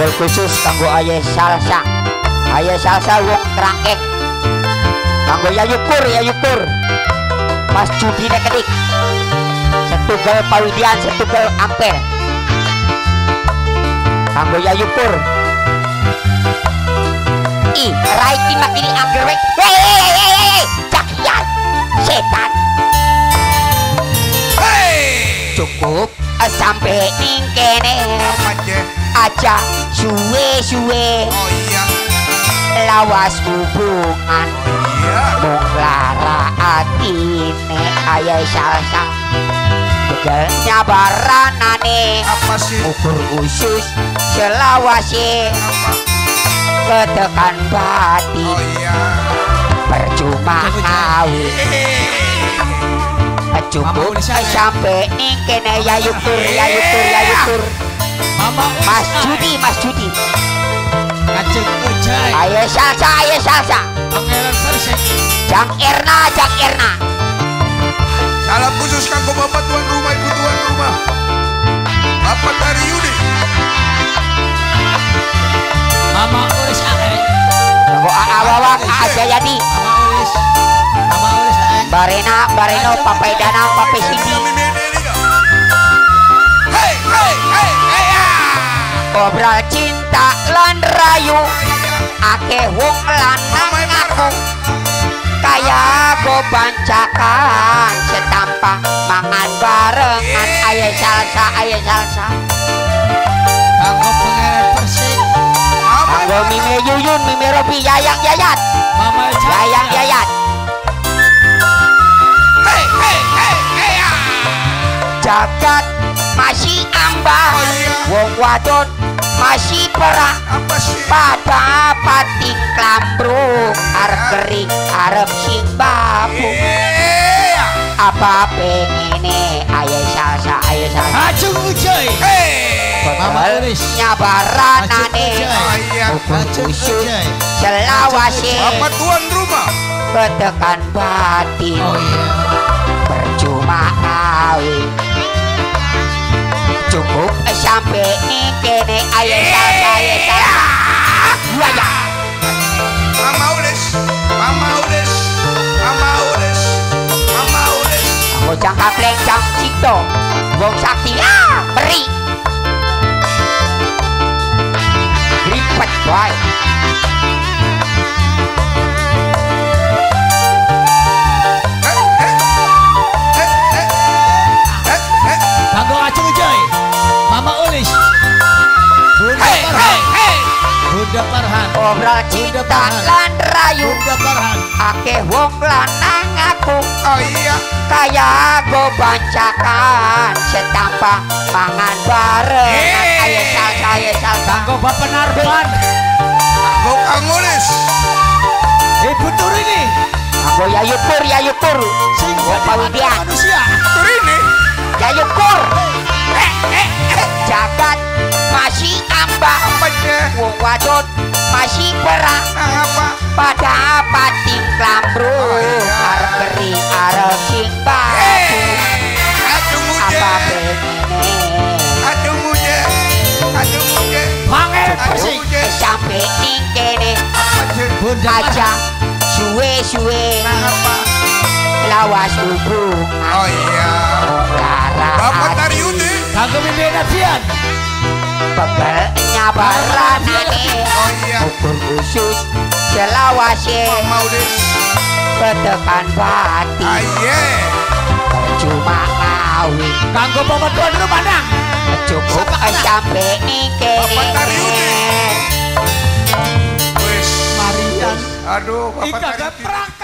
Khusus kanggo ayah salsa. Ayah salsa wong kerangkeng. Kanggo yayukur yayukur Mas Judi kedik Setunggal pawidian setunggal ampere Kanggo yayukur Ih, raiki makini angger wek Hei, hei, hei, hei, Cakian Setan. Hei. Cukup sampai ning kene. Apa je? aja suwe-suwe Oh iya. lawas hubungan. Iya. mung lara atine. Ayah salsa Begal nyabaranane. Apa sih? ukur usus selawase. Ketekan batin. Oh iya. percuma ngawin Sana. sampai ning kene yayukur yayukur yayukur Mama Mas Judi Mas Judi Kacung ujai Ayo salsa, ayo salsa. Jang Erna, Jang Erna. Salam khusus kanggo bapak tuan rumah, ibu tuan rumah. Bapak dari Yudi. Mama Ulis Aeng Tunggu awawak aja Barena, Bareno, Papai Danang, Papai Sindi. Hei, hei, hei, hei. ah. Obral cinta lan rayu. Ake wong lanang aku. Kaya go bancakan setampa mangan barengan ayo salsa ayo salsa Kanggo Pangeran Persik Mama. Kanggo Mime Yuyun Mime Robi Yayang Yayat Mama Yayang Yayat jagat masih ambah Oh iya. wong wadon masih perah. Apa sih? pada pating klambruk arep kering arep sing babu. Iya. apa pengene ayo salsa ayo salsa ujai. Hei. Mama Ulis nyabaranane Oh iya. khusus ujai. Selawase Bapak tuan rumah. ketekan batin Oh iya cipto wong sakti ah beri. Ripet boy. Kanggo Acung ujai Mama Ulis Bunda Hei, hei, Farhan. hei. Bunda Farhan. Obral cinta lan rayu. Bunda Farhan. Ake wong lanang aku. Oh iya. kaya go bancakan setampa mangan bareng ayo salsa ayo salsa Kanggo Bapak Kanggo Kang Ulis. Ibu Turini Anggo yayukur yayukur Sing Wong jadi pawidian manusia. Tur ini. yayukur jagat masih je? wong wadon masih perah Nang apa? pada pating klambru Oh, iya. arep beri arep sing Hei. Aduh apa penene Aduh muje. Aduh. Pangeran Aduh Persik sampai ning kene Apa aja suwe-suwe apa? lawas hubungan Oh iya. Bapak hati. dari Yudi. Kanggo pegel nyabaranane. Oh iya. khusus selawase. Mama Ulis. ketekan batin Aye. percuma ngawin Kanggo Bapak Tuan Rumah Nang. Cukup kene Wis. Marian. Aduh, Bapak Yudi. perang